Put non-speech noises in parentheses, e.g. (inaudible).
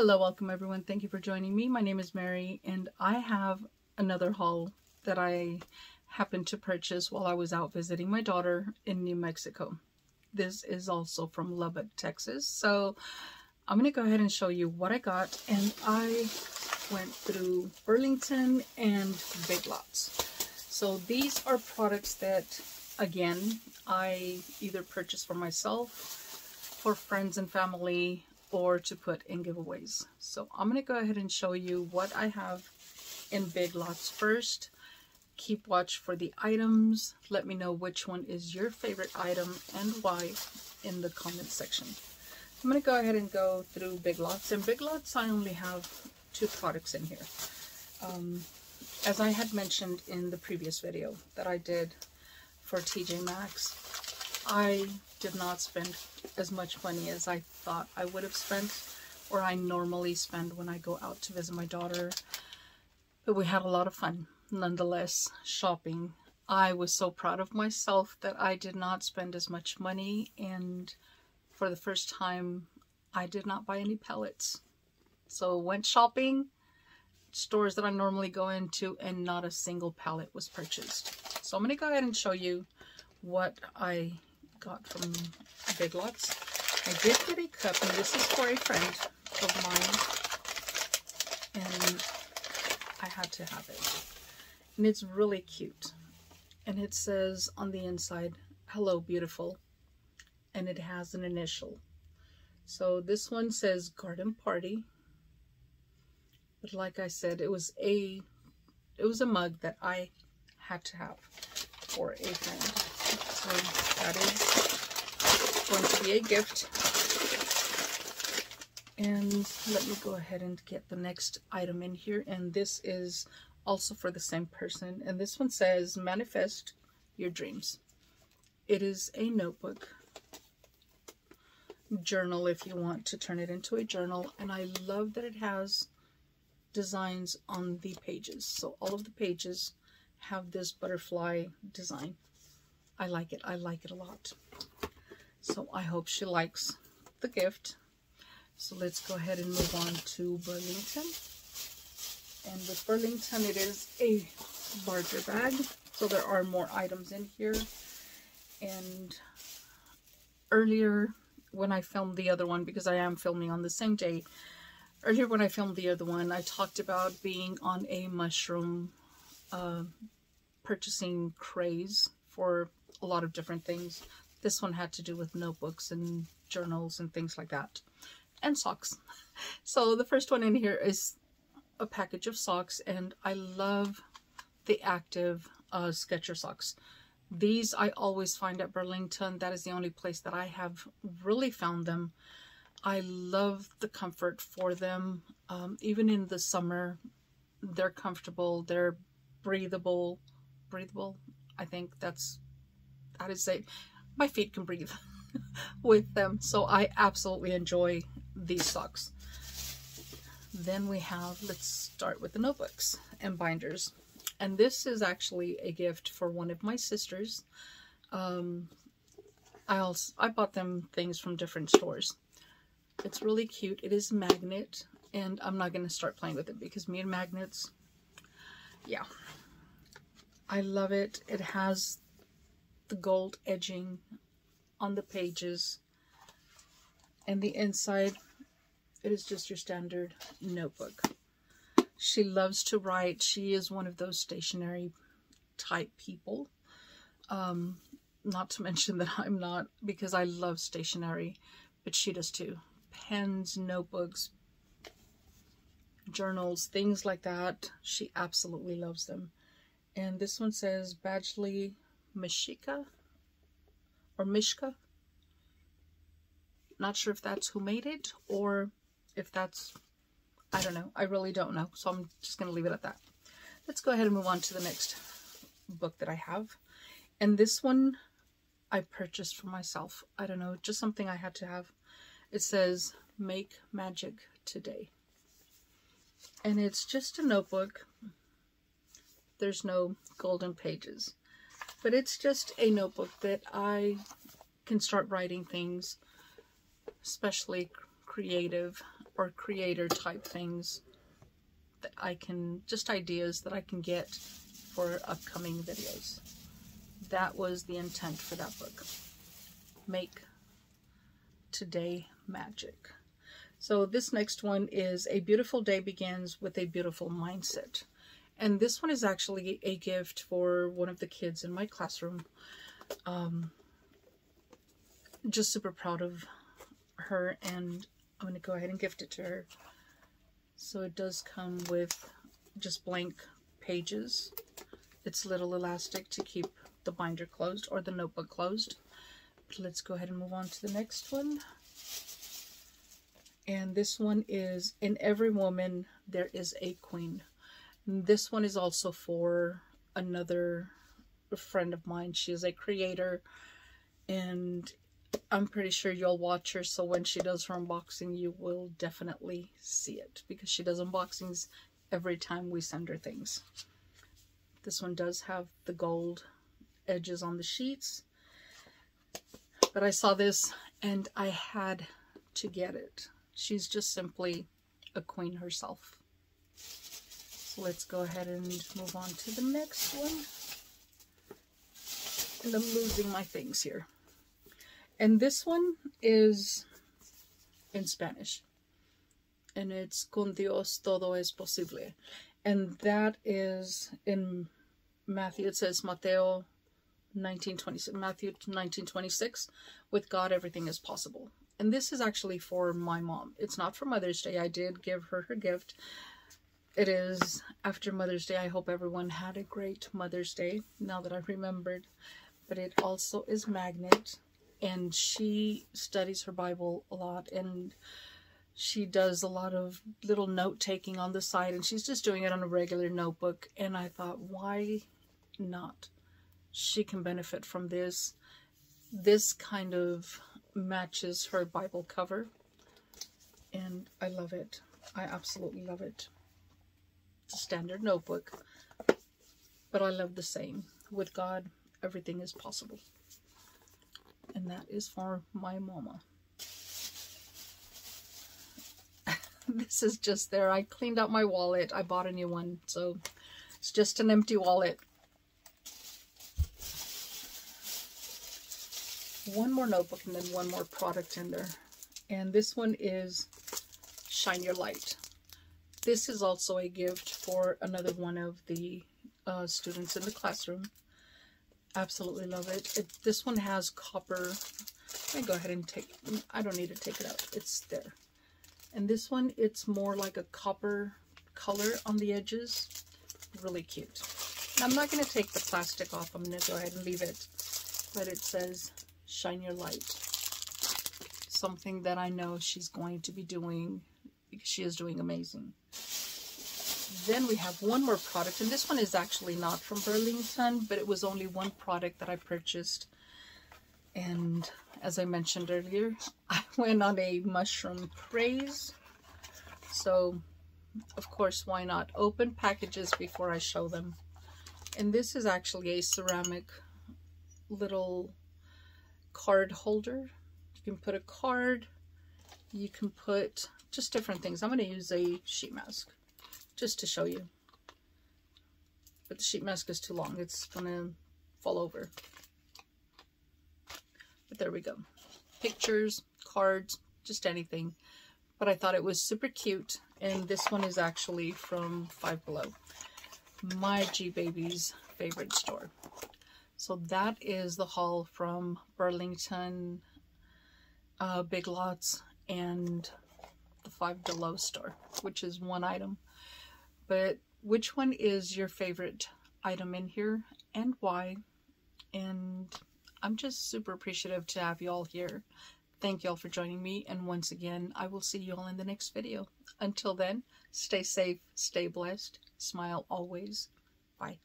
Hello, welcome everyone. Thank you for joining me. My name is Mary and I have another haul that I happened to purchase while I was out visiting my daughter in New Mexico. This is also from Lubbock, Texas. So I'm going to go ahead and show you what I got and I went through Burlington and Big Lots. So these are products that again I either purchased for myself, for friends and family, or to put in giveaways. So I'm going to go ahead and show you what I have in Big Lots first. Keep watch for the items. Let me know which one is your favorite item and why in the comment section. I'm going to go ahead and go through Big Lots. In Big Lots, I only have two products in here. Um, as I had mentioned in the previous video that I did for TJ Maxx, I did not spend as much money as I thought I would have spent or I normally spend when I go out to visit my daughter. But we had a lot of fun nonetheless shopping. I was so proud of myself that I did not spend as much money and for the first time I did not buy any pellets. So went shopping, stores that I normally go into and not a single pallet was purchased. So I'm going to go ahead and show you what I got from Big Lots. I did get a cup, and this is for a friend of mine, and I had to have it. And it's really cute. And it says on the inside, hello beautiful, and it has an initial. So this one says garden party. But like I said, it was a it was a mug that I had to have for a friend. So that is going to be a gift. And let me go ahead and get the next item in here. And this is also for the same person. And this one says, manifest your dreams. It is a notebook journal if you want to turn it into a journal. And I love that it has designs on the pages. So all of the pages have this butterfly design. I like it. I like it a lot. So I hope she likes the gift. So let's go ahead and move on to Burlington. And with Burlington, it is a larger bag. So there are more items in here. And earlier when I filmed the other one, because I am filming on the same day, earlier when I filmed the other one, I talked about being on a mushroom uh, purchasing craze for a lot of different things. This one had to do with notebooks and journals and things like that. And socks. (laughs) So the first one in here is a package of socks and I love the active uh, Sketcher socks. These I always find at Burlington. That is the only place that I have really found them. I love the comfort for them. Um, even in the summer, they're comfortable. They're breathable. Breathable? I think that's how to say. My feet can breathe (laughs) with them. So I absolutely enjoy these socks. Then we have, let's start with the notebooks and binders. And this is actually a gift for one of my sisters. Um, I also I bought them things from different stores. It's really cute. It is magnet, and I'm not going to start playing with it because me and magnets, yeah. I love it. It has the gold edging on the pages. And the inside, it is just your standard notebook. She loves to write. She is one of those stationary type people. Um, not to (laughs) mention that I'm not because I love stationery, but she does too. Pens, notebooks, journals, things like that. She absolutely loves them. And this one says Badgley Mishika or Mischka. Not sure if that's who made it or if that's I don't know. I really don't know. So I'm just going to leave it at that. Let's go ahead and move on to the next book that I have. And this one I purchased for myself. I don't know, just something I had to have. It says, Make Magic Today. And it's just a notebook. There's no golden pages. But it's just a notebook that I can start writing things, especially creative or creator type things that I can, just ideas that I can get for upcoming videos. That was the intent for that book. Make today magic. So this next one is A Beautiful Day Begins with a Beautiful Mindset. And this one is actually a gift for one of the kids in my classroom. Um, just super proud of her and I'm going to go ahead and gift it to her. So it does come with just blank pages. It's little elastic to keep the binder closed or the notebook closed. But let's go ahead and move on to the next one. And this one is In Every Woman There Is a Queen. This one is also for another friend of mine. She is a creator and I'm pretty sure you'll watch her so when she does her unboxing you will definitely see it because she does unboxings every time we send her things. This one does have the gold edges on the sheets but I saw this and I had to get it. She's just simply a queen herself. Let's go ahead and move on to the next one. And I'm losing my things here. And this one is in Spanish. And it's Con Dios todo es posible. And that is in Matthew, it says Mateo 1926, Matthew 1926, with God everything is possible. And this is actually for my mom. It's not for Mother's Day. I did give her her gift. It is after Mother's Day. I hope everyone had a great Mother's Day, now that I've remembered. But it also is magnet and she studies her Bible a lot and she does a lot of little note taking on the side and she's just doing it on a regular notebook. And I thought why not? She can benefit from this. This kind of matches her Bible cover and I love it. I absolutely love it standard notebook but I love the same with God everything is possible and that is for my mama. (laughs) this is just there. I cleaned out my wallet. I bought a new one, so it's just an empty wallet. One more notebook and then one more product in there. And this one is Shine Your Light. This is also a gift for another one of the uh, students in the classroom. Absolutely love it. it. This one has copper. Me go ahead and take, I don't need to take it out. It's there. And this one, it's more like a copper color on the edges. Really cute. Now, I'm not going to take the plastic off. I'm going to go ahead and leave it. But it says, shine your light. Something that I know she's going to be doing because she is doing amazing. Then we have one more product, and this one is actually not from Burlington, but it was only one product that I purchased. And as I mentioned earlier, (laughs) I went on a mushroom craze. So, of course, why not open packages before I show them? And this is actually a ceramic little card holder. You can put a card, you can put just different things. I'm going to use a sheet mask just to show you. But the sheet mask is too long. It's going to fall over. But there we go. Pictures, cards, just anything. But I thought it was super cute. And this one is actually from Five Below. My G-Baby's favorite store. So that is the haul from Burlington, uh, Big Lots, and the Five Below store, which is one item. But which one is your favorite item in here and why? And I'm just super appreciative to have you all here. Thank you all for joining me. And once again, I will see you all in the next video. Until then, stay safe, stay blessed, smile always. Bye.